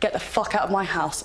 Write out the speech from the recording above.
Get the fuck out of my house.